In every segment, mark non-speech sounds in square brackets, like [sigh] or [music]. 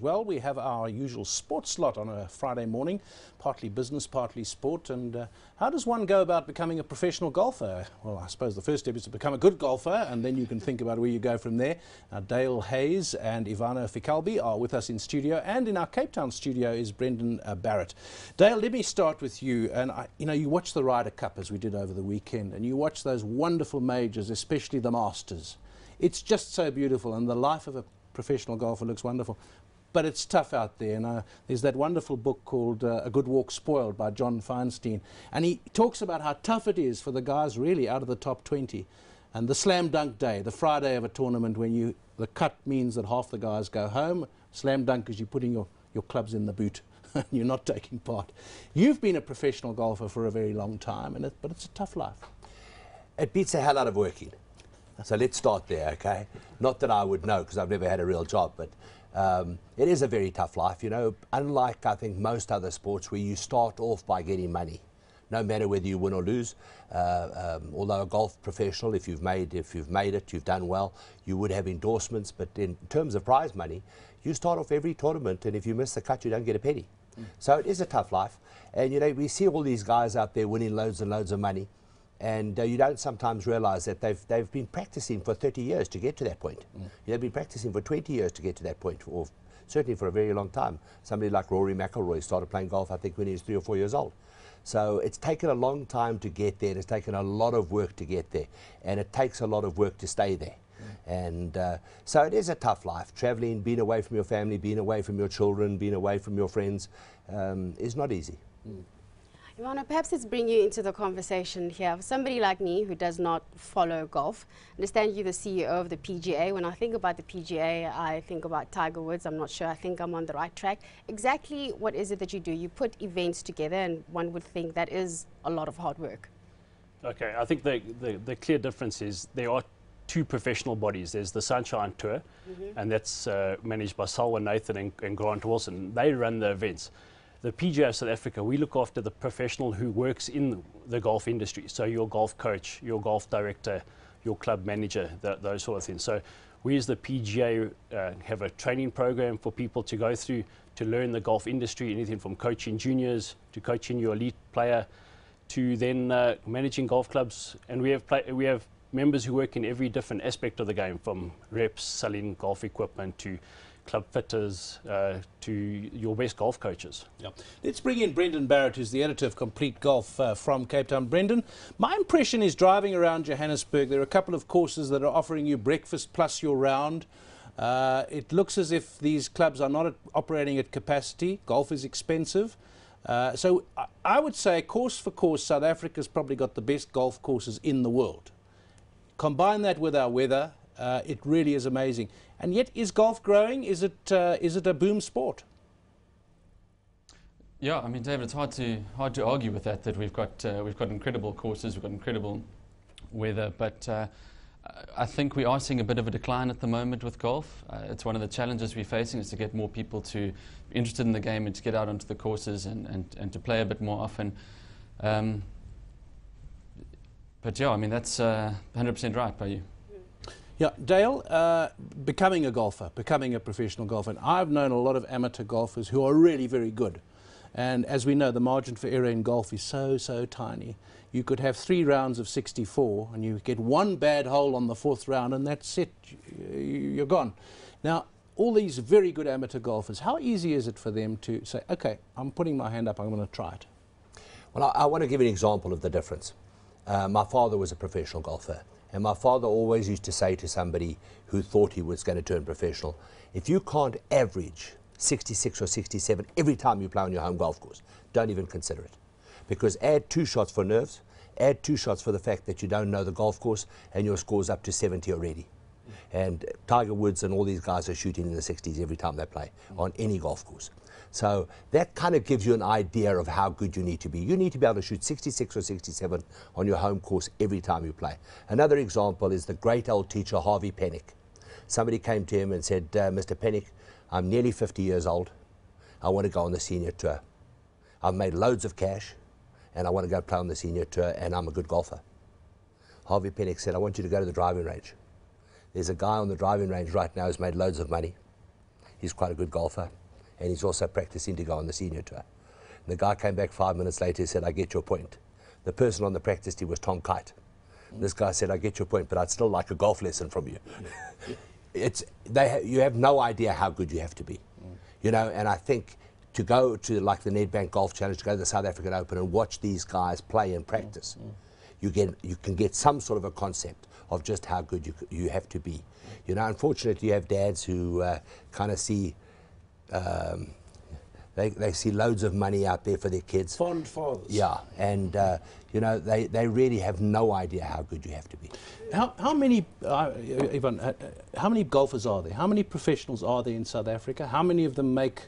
Well, we have our usual sports slot on a Friday morning, partly business, partly sport. And uh, how does one go about becoming a professional golfer? Well, I suppose the first step is to become a good golfer, and then you can think about where you go from there. Now, Dale Hayes and Ivano Ficalbi are with us in studio, and in our Cape Town studio is Brendan uh, Barrat. Dale, let me start with you. And I, you know, you watch the Ryder Cup as we did over the weekend, and you watch those wonderful majors, especially the Masters. It's just so beautiful, and the life of a professional golfer looks wonderful but it's tough out there. And uh, there's that wonderful book called uh, A Good Walk Spoiled by John Feinstein. And he talks about how tough it is for the guys really out of the top 20. And the slam dunk day, the Friday of a tournament when you, the cut means that half the guys go home. Slam dunk is you're putting your, your clubs in the boot. [laughs] you're not taking part. You've been a professional golfer for a very long time, and it, but it's a tough life. It beats the hell out of working. So let's start there, okay? Not that I would know because I've never had a real job, but um, it is a very tough life, you know, unlike I think most other sports where you start off by getting money. No matter whether you win or lose, uh, um, although a golf professional, if you've made if you've made it, you've done well, you would have endorsements. But in terms of prize money, you start off every tournament, and if you miss the cut, you don't get a penny. Mm. So it is a tough life, and you know we see all these guys out there winning loads and loads of money and uh, you don't sometimes realize that they've, they've been practicing for 30 years to get to that point. Mm. They've been practicing for 20 years to get to that point, or certainly for a very long time. Somebody like Rory McIlroy started playing golf, I think, when he was three or four years old. So it's taken a long time to get there. It's taken a lot of work to get there, and it takes a lot of work to stay there. Mm. And uh, so it is a tough life. Traveling, being away from your family, being away from your children, being away from your friends um, is not easy. Mm. Ivano, perhaps let's bring you into the conversation here. For somebody like me who does not follow golf, I understand you're the CEO of the PGA. When I think about the PGA, I think about Tiger Woods. I'm not sure. I think I'm on the right track. Exactly what is it that you do? You put events together, and one would think that is a lot of hard work. Okay, I think the, the, the clear difference is there are two professional bodies. There's the Sunshine Tour, mm -hmm. and that's uh, managed by Selwyn Nathan and, and Grant Wilson. They run the events the PGA of South Africa, we look after the professional who works in the golf industry. So your golf coach, your golf director, your club manager, th those sort of things. So we as the PGA uh, have a training program for people to go through to learn the golf industry, anything from coaching juniors to coaching your elite player to then uh, managing golf clubs. And we have, we have members who work in every different aspect of the game from reps, selling golf equipment to club fitters uh, to your best golf coaches. Yep. Let's bring in Brendan Barrat, who's the editor of Complete Golf uh, from Cape Town. Brendan, my impression is driving around Johannesburg, there are a couple of courses that are offering you breakfast plus your round. Uh, it looks as if these clubs are not at, operating at capacity. Golf is expensive. Uh, so I, I would say, course for course, South Africa's probably got the best golf courses in the world. Combine that with our weather, uh, it really is amazing. And yet, is golf growing? Is it, uh, is it a boom sport? Yeah, I mean, David, it's hard to hard to argue with that. That we've got uh, we've got incredible courses, we've got incredible weather, but uh, I think we are seeing a bit of a decline at the moment with golf. Uh, it's one of the challenges we're facing is to get more people to interested in the game and to get out onto the courses and, and, and to play a bit more often. Um, but yeah, I mean that's 100% uh, right by you. Yeah, Dale, uh, becoming a golfer, becoming a professional golfer, and I've known a lot of amateur golfers who are really very good. And as we know, the margin for error in golf is so, so tiny. You could have three rounds of 64 and you get one bad hole on the fourth round and that's it, you're gone. Now, all these very good amateur golfers, how easy is it for them to say, okay, I'm putting my hand up, I'm going to try it? Well, I, I want to give you an example of the difference. Uh, my father was a professional golfer. And my father always used to say to somebody who thought he was going to turn professional, if you can't average 66 or 67 every time you play on your home golf course, don't even consider it. Because add two shots for nerves, add two shots for the fact that you don't know the golf course, and your score's up to 70 already. And Tiger Woods and all these guys are shooting in the 60s every time they play on any golf course. So that kind of gives you an idea of how good you need to be. You need to be able to shoot 66 or 67 on your home course every time you play. Another example is the great old teacher Harvey Penick. Somebody came to him and said, uh, Mr. Penick, I'm nearly 50 years old. I want to go on the senior tour. I've made loads of cash and I want to go play on the senior tour and I'm a good golfer. Harvey Penick said, I want you to go to the driving range. There's a guy on the driving range right now who's made loads of money he's quite a good golfer, and he's also practicing to go on the senior tour. And the guy came back five minutes later. He said, "I get your point." The person on the practice team was Tom Kite. This guy said, "I get your point, but I'd still like a golf lesson from you." [laughs] it's they ha- you have no idea how good you have to be, mm. you know. And I think to go to like the Nedbank Golf Challenge, to go to the South African Open, and watch these guys play and practice, mm, mm. you get you can get some sort of a concept of just how good you you have to be. You know, unfortunately, you have dads who uh, kind of see. Um, they, they see loads of money out there for their kids. Fond fathers. Yeah, and uh, you know they, they really have no idea how good you have to be. How, how many, uh, Ivan, uh, uh, how many golfers are there? How many professionals are there in South Africa? How many of them make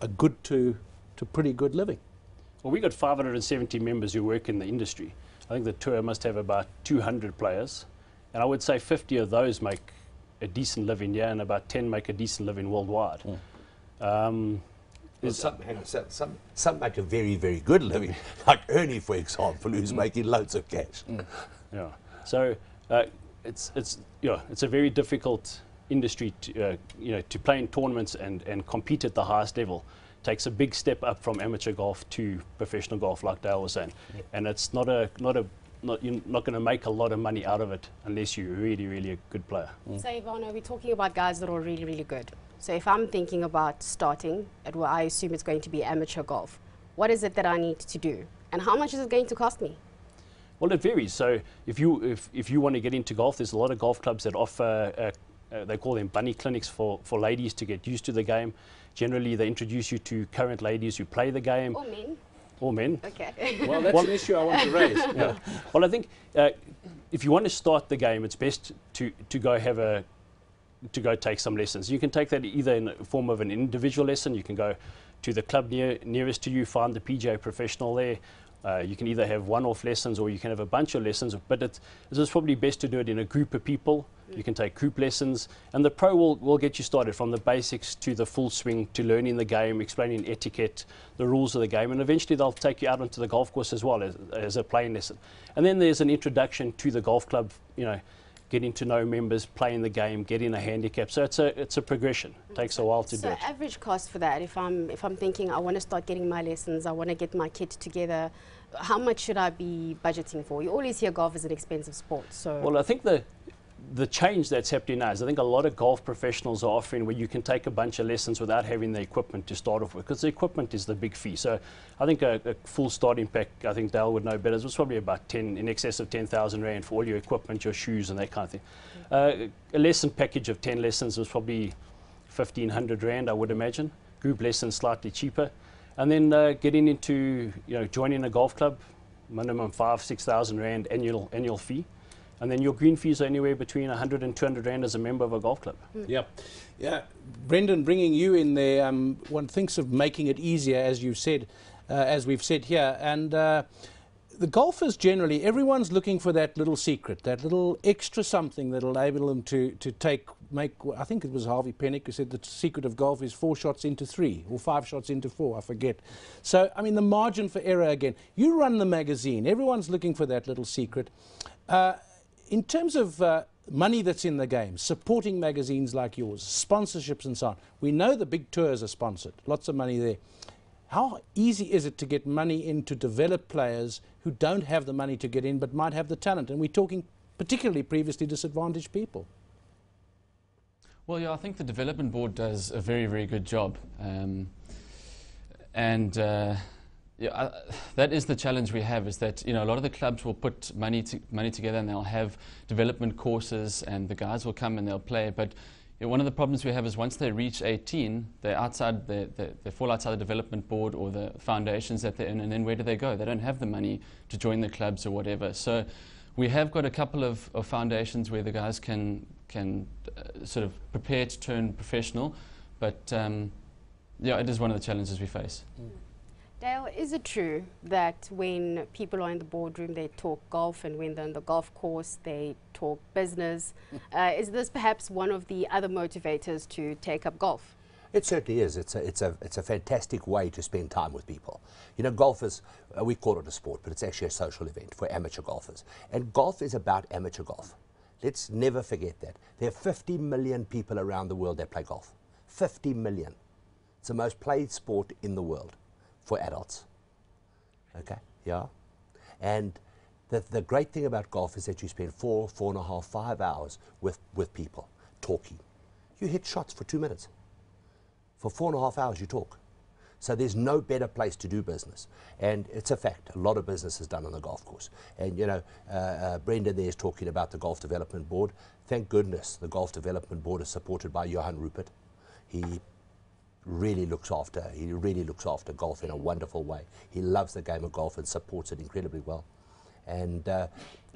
a good to, to pretty good living? Well, we got 570 members who work in the industry. I think the tour must have about 200 players, and I would say 50 of those make a decent living here, and about 10 make a decent living worldwide. Um, Well, some, hang on, some, some, some make a very, very good living, [laughs] like Ernie, for example, who's making loads of cash. Yeah. So uh, it's it's yeah it's a very difficult industry to uh, you know to play in tournaments and and compete at the highest level. Takes a big step up from amateur golf to professional golf, like Dale was saying, and it's not a not a not, you're not going to make a lot of money out of it unless you're really really a good player. So Ivano, we're talking about guys that are really, really good. So if I'm thinking about starting at what I assume it's going to be amateur golf, what is it that I need to do? And how much is it going to cost me? Well, it varies. So if you if, if you want to get into golf, there's a lot of golf clubs that offer. Uh, uh, they call them bunny clinics for, for ladies to get used to the game. Generally, they introduce you to current ladies who play the game, Or men? or men. Okay. [laughs] Well, that's Well- an issue I want to raise. [laughs] Yeah. Well, I think uh, if you want to start the game, it's best to, to go have a to go take some lessons. You can take that either in the form of an individual lesson. You can go to the club near, nearest to you, find the PGA professional there. Uh, you can either have one-off lessons or you can have a bunch of lessons. But it's, it's probably best to do it in a group of people. You can take group lessons, and the pro will, will get you started from the basics to the full swing, to learning the game, explaining etiquette, the rules of the game, and eventually they'll take you out onto the golf course as well as, as a playing lesson. And then there's an introduction to the golf club, you know, getting to know members, playing the game, getting a handicap. So it's a it's a progression. takes a while to so do it. average cost for that, if I'm if I'm thinking I want to start getting my lessons, I want to get my kit together, how much should I be budgeting for? You always hear golf is an expensive sport, so Well, I think the the change that's happening now is I think a lot of golf professionals are offering where you can take a bunch of lessons without having the equipment to start off with because the equipment is the big fee. So I think a, a full starting pack, I think Dale would know better, was probably about 10, in excess of 10,000 Rand for all your equipment, your shoes and that kind of thing. Uh, a lesson package of 10 lessons was probably 1,500 Rand, I would imagine. Group lessons slightly cheaper. And then uh, getting into, you know, joining a golf club, minimum five, 6,000 Rand annual, annual fee. And then your green fees are anywhere between 100 and 200 Rand as a member of a golf club. Yep. Yeah. Brendan, bringing you in there, um, one thinks of making it easier, as you said, uh, as we've said here. And uh, the golfers generally, everyone's looking for that little secret, that little extra something that'll enable them to, to take, make, I think it was Harvey Penick who said the secret of golf is four shots into three or five shots into four, I forget. So, I mean, the margin for error again. You run the magazine, everyone's looking for that little secret. Uh, in terms of uh, money that's in the game, supporting magazines like yours, sponsorships and so on, we know the big tours are sponsored, lots of money there. How easy is it to get money in to develop players who don't have the money to get in but might have the talent? And we're talking particularly previously disadvantaged people. Well, yeah, I think the development board does a very, very good job, um, and uh, yeah, that is the challenge we have. Is that you know a lot of the clubs will put money to, money together and they'll have development courses, and the guys will come and they'll play. But you know, one of the problems we have is once they reach 18, they're outside, they, they, they fall outside the development board or the foundations that they're in, and then where do they go? They don't have the money to join the clubs or whatever. So we have got a couple of, of foundations where the guys can can uh, sort of prepare to turn professional, but um, yeah, it is one of the challenges we face. Dale, is it true that when people are in the boardroom, they talk golf, and when they're on the golf course, they talk business? [laughs] uh, is this perhaps one of the other motivators to take up golf? It certainly is. It's a, it's a, it's a fantastic way to spend time with people. You know, golf is, uh, we call it a sport, but it's actually a social event for amateur golfers. And golf is about amateur golf. Let's never forget that. There are 50 million people around the world that play golf. 50 million. It's the most played sport in the world for adults. Okay, yeah. And the, the great thing about golf is that you spend four, four and a half, five hours with, with people talking. You hit shots for two minutes. For four and a half hours, you talk. So there's no better place to do business. And it's a fact. A lot of business is done on the golf course. And, you know, uh, uh, Brenda there is talking about the Golf Development Board. Thank goodness the Golf Development Board is supported by Johann Rupert. He really looks after, he really looks after golf in a wonderful way. He loves the game of golf and supports it incredibly well. And, uh,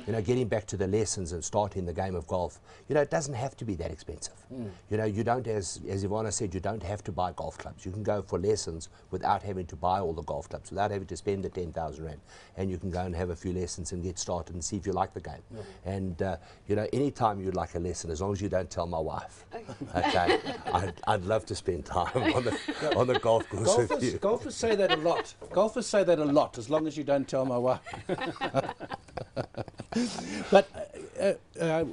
you know, getting back to the lessons and starting the game of golf, you know, it doesn't have to be that expensive. Mm. You know, you don't, as, as Ivano said, you don't have to buy golf clubs. You can go for lessons without having to buy all the golf clubs, without having to spend the 10,000 Rand. And you can go and have a few lessons and get started and see if you like the game. Yeah. And, uh, you know, anytime you'd like a lesson, as long as you don't tell my wife, okay, I'd, I'd, love to spend time on the, [laughs] on the golf course golfers, with you. Golfers say that a lot. Golfers say that a lot, as long as you don't tell my wife. [laughs] [laughs] but uh, uh,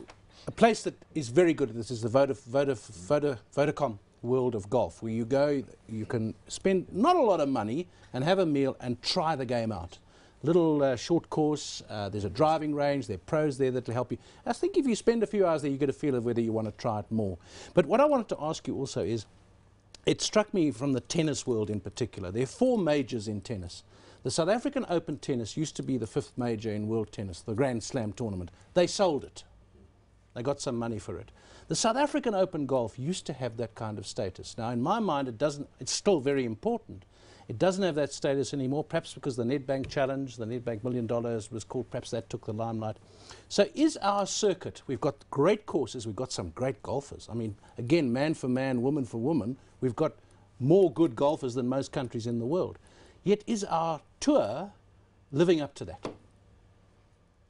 a place that is very good at this is the Voda, Voda, Voda, Vodacom world of golf, where you go, you can spend not a lot of money and have a meal and try the game out. Little uh, short course, uh, there's a driving range, there are pros there that will help you. I think if you spend a few hours there, you get a feel of whether you want to try it more. But what I wanted to ask you also is, it struck me from the tennis world in particular. There are four majors in tennis. The South African Open tennis used to be the fifth major in world tennis, the Grand Slam tournament. They sold it. They got some money for it. The South African Open golf used to have that kind of status. Now, in my mind, it doesn't, it's still very important. It doesn't have that status anymore, perhaps because the Nedbank Challenge, the Nedbank Million Dollars was called, perhaps that took the limelight. So is our circuit, we've got great courses, we've got some great golfers. I mean, again, man for man, woman for woman, we've got more good golfers than most countries in the world. Yet is our tour living up to that?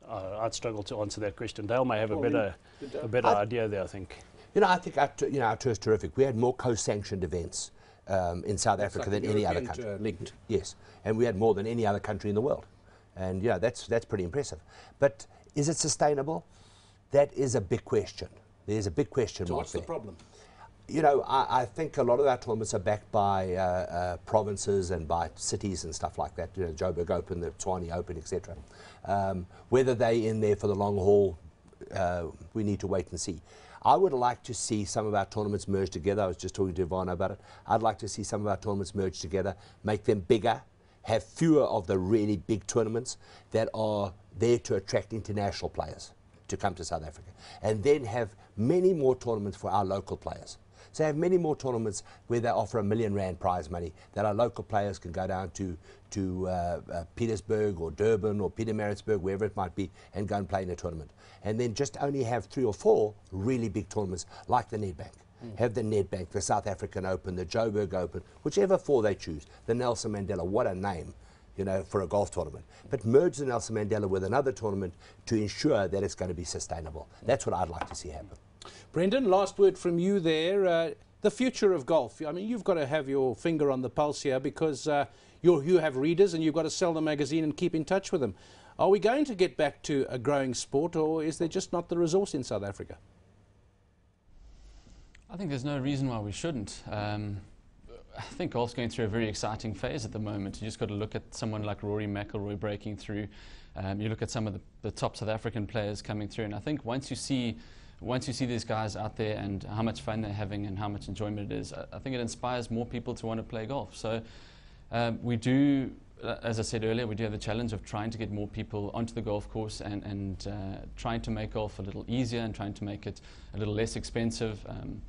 Uh, I'd struggle to answer that question. Dale may have well, a better, a better I idea there, I think. You know, I think our, you know, our tour is terrific. We had more co-sanctioned events um, in South Africa like than any other country. Uh, linked. Yes, and we had more than any other country in the world. And, yeah, that's, that's pretty impressive. But is it sustainable? That is a big question. There's a big question so mark what's the problem? You know, I, I, think a lot of our tournaments are backed by uh, uh, provinces and by cities and stuff like that. You know, Joburg Open, the Tshwane Open, etc. Um, whether they in there for the long haul, uh, we need to wait and see. I would like to see some of our tournaments merge together. I was just talking to Ivano about it. I'd like to see some of our tournaments merge together, make them bigger, have fewer of the really big tournaments that are there to attract international players to come to South Africa, and then have many more tournaments for our local players. So they have many more tournaments where they offer a million rand prize money that our local players can go down to to uh, uh, Pietersburg or Durban or Pietermaritzburg, wherever it might be, and go and play in a tournament. And then just only have three or four really big tournaments like the Nedbank. Mm. Have the Nedbank, the South African Open, the Joburg Open, whichever four they choose. The Nelson Mandela, what a name you know, for a golf tournament. But merge the Nelson Mandela with another tournament to ensure that it's going to be sustainable. That's what I'd like to see happen. Brendan, last word from you there. Uh, the future of golf. I mean, you've got to have your finger on the pulse here because uh, you have readers and you've got to sell the magazine and keep in touch with them. Are we going to get back to a growing sport or is there just not the resource in South Africa? I think there's no reason why we shouldn't. Um, I think golf's going through a very exciting phase at the moment. You just got to look at someone like Rory McIlroy breaking through. Um, you look at some of the, the top South African players coming through, and I think once you see once you see these guys out there and how much fun they're having and how much enjoyment it is, I, think it inspires more people to want to play golf. So um, we do, uh, as I said earlier, we do have the challenge of trying to get more people onto the golf course and, and uh, trying to make golf a little easier and trying to make it a little less expensive um,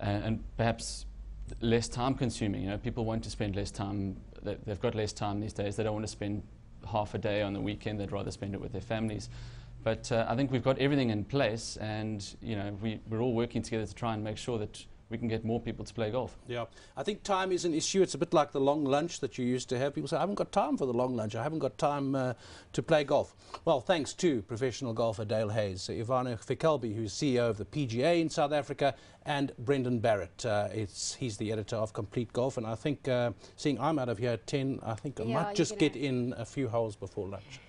and, and, perhaps less time consuming. You know, people want to spend less time. They've got less time these days. They don't want to spend half a day on the weekend. They'd rather spend it with their families. But uh, I think we've got everything in place, and you know we, we're all working together to try and make sure that we can get more people to play golf. Yeah, I think time is an issue. It's a bit like the long lunch that you used to have. People say, I haven't got time for the long lunch. I haven't got time uh, to play golf. Well, thanks to professional golfer Dale Hayes, Ivano Ficalbi, who's CEO of the PGA in South Africa, and Brendan Barrat. Uh, he's the editor of Complete Golf, and I think, uh, seeing I'm out of here at 10, I think I yeah, might just get in a few holes before lunch.